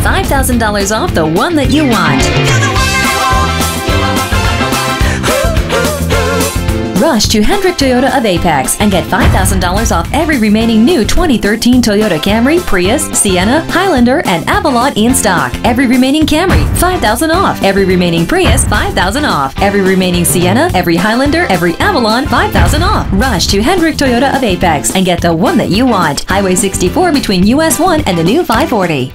$5,000 off the one that you want. Rush to Hendrick Toyota of Apex and get $5,000 off every remaining new 2013 Toyota Camry, Prius, Sienna, Highlander, and Avalon in stock. Every remaining Camry, $5,000 off. Every remaining Prius, $5,000 off. Every remaining Sienna, every Highlander, every Avalon, $5,000 off. Rush to Hendrick Toyota of Apex and get the one that you want. Highway 64 between US 1 and the new 540.